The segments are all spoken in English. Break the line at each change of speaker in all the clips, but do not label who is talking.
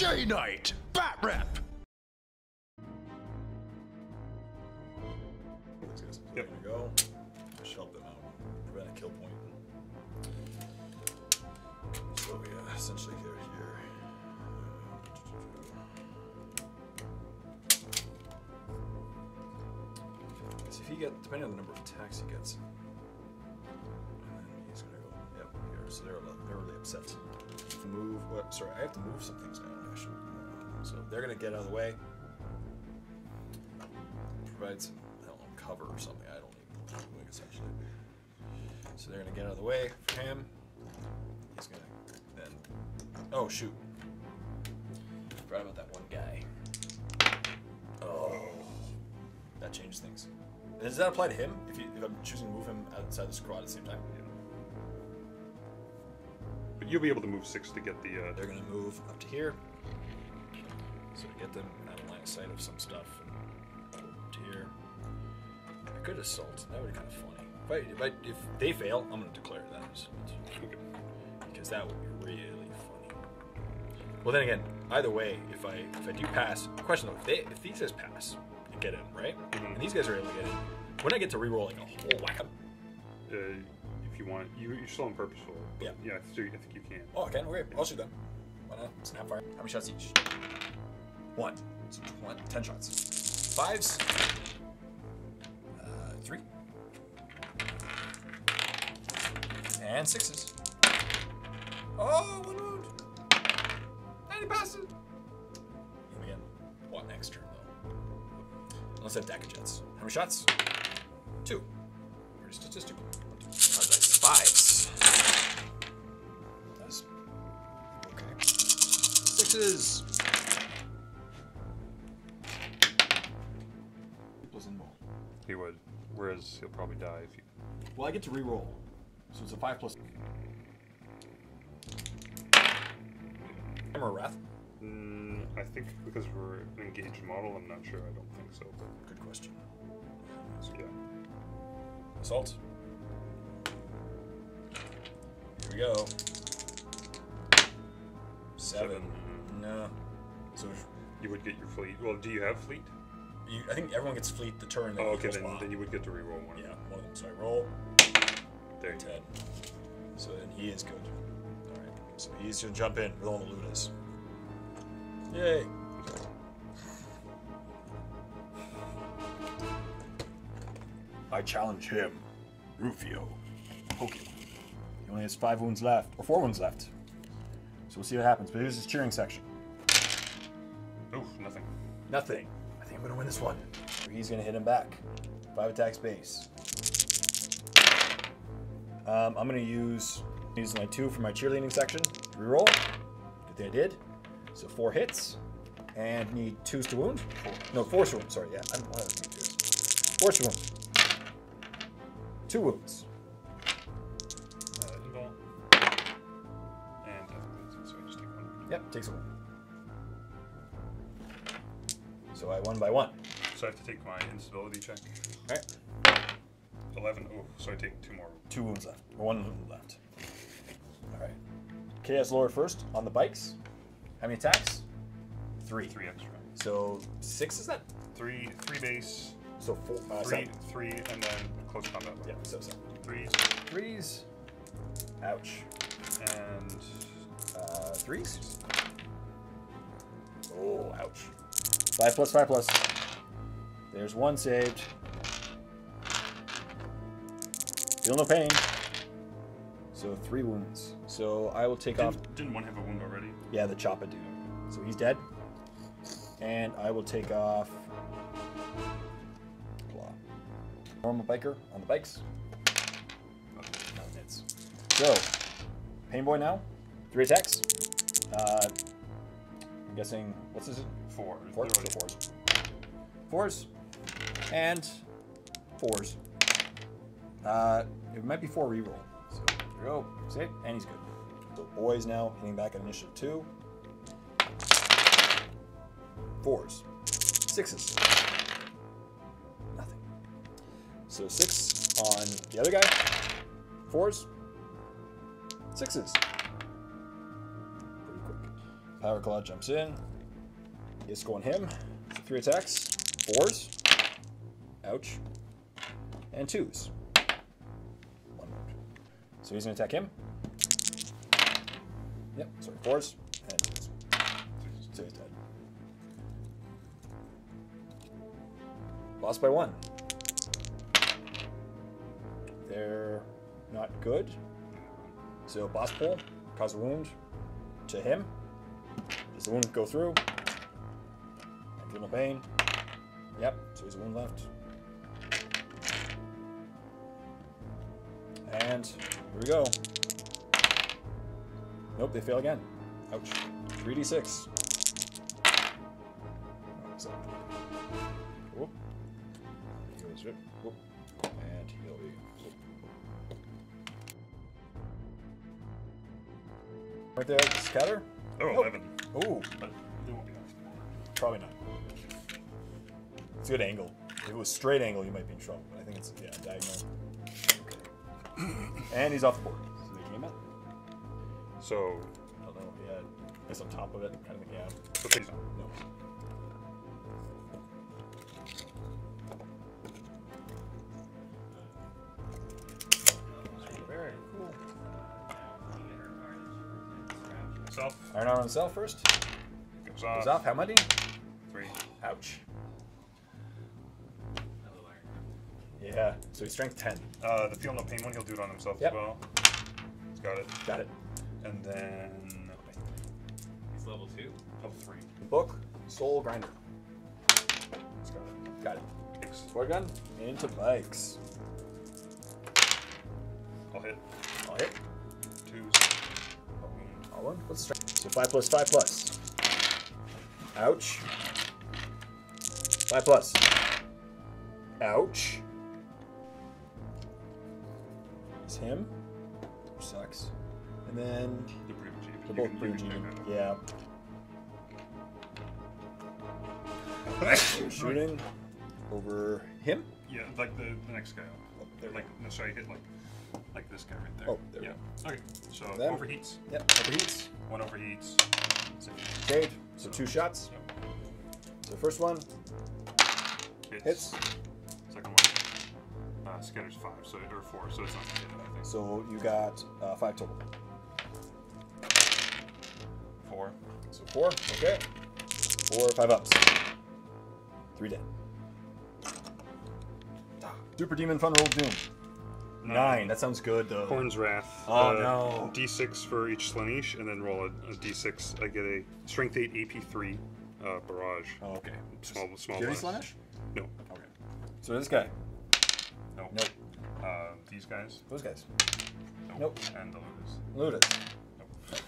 J Knight, Bat Rep.
Yep.
There we go. Help them out. Prevent a kill point. So yeah, essentially they're here. So if he get depending on the number of attacks he gets, he's gonna go yep. So they're they're really upset. Move what? Sorry, I have to move some things now. Actually, so they're gonna get out of the way. Provide some I don't know cover or something. I don't need moving essentially. So they're gonna get out of the way for him. He's gonna then. Oh shoot! Forgot about that one guy. Oh, that changes things. Does that apply to him? If, you, if I'm choosing to move him outside the squad at the same time?
But you'll be able to move six to get the. Uh,
They're gonna move up to here. So to get them out of line of sight of some stuff. And up here. I could assault. That would be kind of funny. If, I, if, I, if they fail, I'm gonna declare that. Because that would be really funny. Well, then again, either way, if I if I do pass, question though, if they if these guys pass and get in, right,
Mhm.
and these guys are able to get in, when I get to re-rolling a whole whack 'em,
uh, if you want, you you're still on purposeful.
Yeah.
Yeah, I think, I think you can.
Oh, okay, okay. I'll shoot them. Why not? Snapfire. How many shots each? One. So one, ten shots. Fives. Uh, three. And sixes. Oh, one wound. And he passes. Him again. What next turn, though? Unless I have dagger jets. How many shots? Two. Pretty statistical. Dice. Fives. That's okay. Sixes.
He would. Whereas he'll probably die if you.
Well, I get to re-roll, so it's a five plus. Hammer Wrath.
Mm, I think because we're an engaged model, I'm not sure. I don't think so. But
Good question.
yeah.
Assault. Here we go. Seven.
Seven.
No. So if
You would get your fleet. Well, do you have fleet?
You, I think everyone gets fleet the turn. that
Oh, okay. Then, then you would get to reroll one.
Yeah, one of them. So I roll.
There you go.
10. So then he is good. Alright. So he's gonna jump in with all the lunas. Yay! I challenge him, Rufio. Poke him. He only has five wounds left, or four wounds left. So we'll see what happens. But here's his cheering section.
Oof, nothing.
Nothing. I think I'm gonna win this one. He's gonna hit him back. Five attacks base. Um, I'm gonna use use my two for my cheerleading section. Reroll. Good thing I did. So four hits, and need twos to wound. No, force wound. Sorry, yeah. I'm one of the twos. Force wound. Two wounds.
Uh, invul. And uh, so I just take one.
Yep, takes a wound. So I won by one.
So I have to take my instability check.
Alright.
Eleven. Oh, so I take two more.
Two wounds left. Or one wound left. Alright. KS lower first on the bikes. How many attacks? Three.
Three extra.
So six is that?
Three, three base.
So four. Uh,
Three,
seven.
three, and then close combat.
Yeah, so seven.
Threes
Threes. Ouch.
and
Uh, threes. Oh, ouch. Five plus five plus. There's one saved. Feel no pain. So three wounds. So I will take off.
didn't, didn't one have a wound already?
Yeah, the Choppa dude. So he's dead. And I will take off. Claw. Normal biker on the bikes. Okay, No hits. So, Pain Boy now. Three attacks. Uh, I'm guessing, what's this?
Four.
Four?
They're already-
So fours. Fours. And fours. Uh, it might be four reroll. So there we go. Save. And he's good. So boys now hitting back at initiative two. Fours. Sixes. Nothing. So six on the other guy. Fours. Sixes. Power Claw jumps in. It's going him. Three attacks. Fours. Ouch. And twos. One wound. So he's gonna attack him. Yep, sorry, fours. And twos. So he's dead. Lost by one. They're not good. So boss pull, cause a wound to him. Wound go through? I feel no pain. Yep, so he's a wound left. And here we go. Nope, they fail again. Ouch. 3d6. Whoop. Whoop. And heal you. Right there, scatter.
Oh,
Nope.
11.
Ooh,
But it won't be enough.
probably not. It's a good angle. If it was straight angle, you might be in trouble. But I think it's yeah diagonal. Okay. and he's off the board. So they came out.
So,
I don't know if he had this on top of it. Kind of yeah.
so please don't.
No.
Self
Iron Arm on himself first.
goes off.
Goes off. How many?
Three.
Ouch. Yeah. So he's strength 10.
Uh, the feel no pain one, he'll do it on himself
Yep.
as well. He's got it.
Got it.
And then
He's level two.
level three.
Book. Soul Grinder.
He's got it.
Got it.
Takes.
Sword gun. Into bikes.
I'll hit.
I'll hit.
Twos. I'll wound.
All one. What's the strength? So 5 plus 5 plus. Ouch. 5 plus. Ouch. It's him. Which sucks. And then
They're pretty much even.
they're both pretty even.
pick
Yeah. Shooting over him.
Yeah, like the, the next guy.
Oh, there
like, no, sorry, hit like like this guy right there.
Oh, there we
yeah. Okay, so
Them.
overheats.
Yep. Overheats.
One overheats.
Shade. So two shots.
Yep.
So first one
Hits.
hits.
Second one. Uh, scatters five, so or four, so it's not gonna hit it, I think.
So you got uh, five total.
Four.
So four. Okay. Four, five ups. Three dead. Super Demon Fun Roll Doom. Nine. That sounds good though.
Khorne's Wrath.
Oh,
uh,
no.
D6 for each Slaanesh, and then roll a, a D6. I get a Strength 8 AP3 uh, barrage.
Oh, okay.
Small, small.
Do you have any
blast.
Slaanesh?
No.
Okay. So this guy.
No.
Nope.
Uh, these guys.
Those guys.
Nope.
Nope.
And the Ludus.
Ludus.
Nope.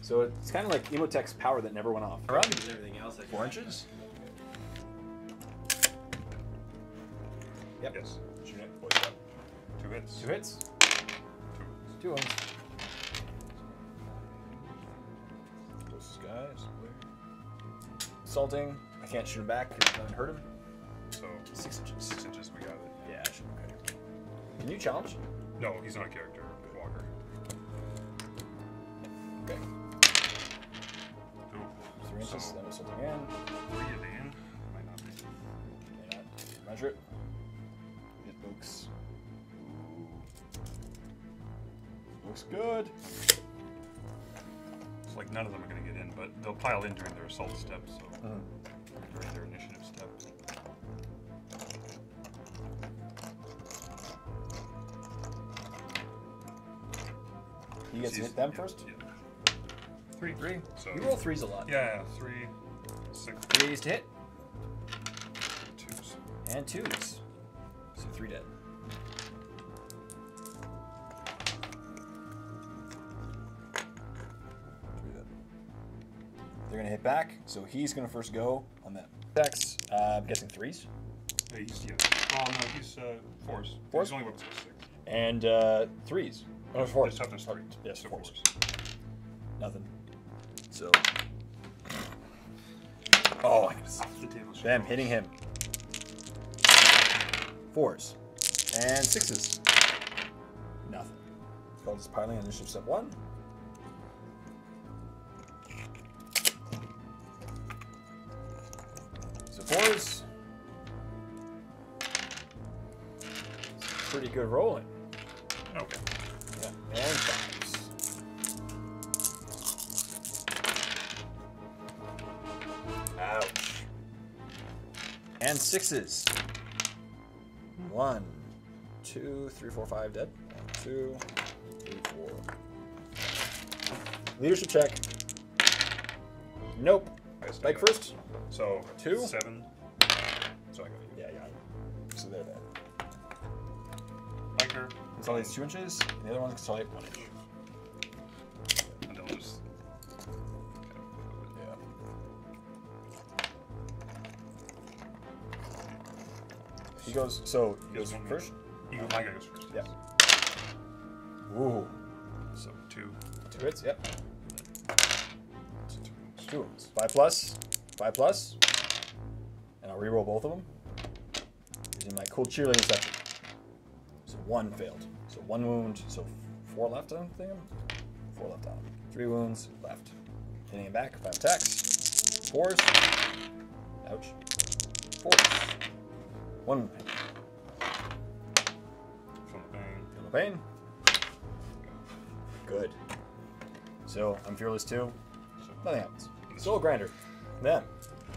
So it's kind of like Emotech's power that never went off. Around
Is everything else? I
four inches. Yep.
Yes. Two hits.
Two hits.
Two.
Two of them. Closest guys. Assaulting. I can't shoot him back because I haven't hurt him.
So
Six inches.
six inches. We got it.
Yeah, I should okay. Can you challenge?
No, he's not a character. Walker.
Okay.
Ooh.
Three inches.
So,
Then assaulting again.
three at the. Might not be.
May not. Measure it. Hit books. Looks good.
It's like none of them are going to get in, but they'll pile in during their assault step, so
Mhm.
during their initiative step.
You gets to hit them
yeah,
first.
Yeah. Three.
Three.
So
You roll threes a lot.
Yeah, three, six,
Threes to hit
twos.
and twos. So three dead. They're gonna hit back, so he's gonna first go on that. Attacks. Uh, I'm guessing threes.
Uh, he's yeah. Oh no, he's uh, fours.
Fours?
He's only weapons with six.
And uh, threes. Oh, fours.
His toughness three.
Yes,
so
fours.
fours.
Nothing. So. Oh, I can see.
The table
Bam, hitting him. Fours. And sixes. Nothing. It's called just piling on initiative step one. Good rolling.
Okay.
Yeah, and fives. Ouch. And sixes. One, two, three, four, five, dead. One, two, three, four. Leadership check. Nope. Spike first.
So
Two?
seven. So I got you.
Yeah, yeah.
Biker.
Consolidates two inches, and the other one consolidate one inch.
And then we'll.
Yeah. He goes. So he goes first.
You, my guy goes first.
Yeah. Ooh.
So two.
Two hits. Yep.
Two.
Five plus. Five plus. And I'll reroll both of them. Using my cool cheerleading section. So one failed. So one wound. So four left on thing. Four left on. Three wounds left. Hitting him back. Five attacks. Fours. Ouch. Fours. One.
Feel the pain.
Feel the pain. Good. So I'm fearless too.
So,
Nothing happens. Soul grinder. Then.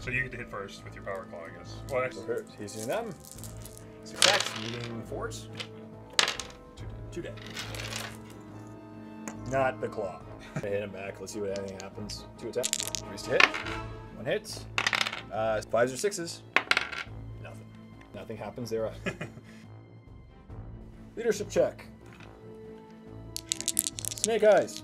so you get to hit first with your power claw, I guess. Well, actually,
he's using them. Six attacks, eating fours.
Two.
Dead. Not the claw. I hit him back. Let's see what anything happens. Two attack. Three's to hit. One hit. Uh, fives or sixes. Nothing. Nothing happens there. Leadership check. Snake eyes.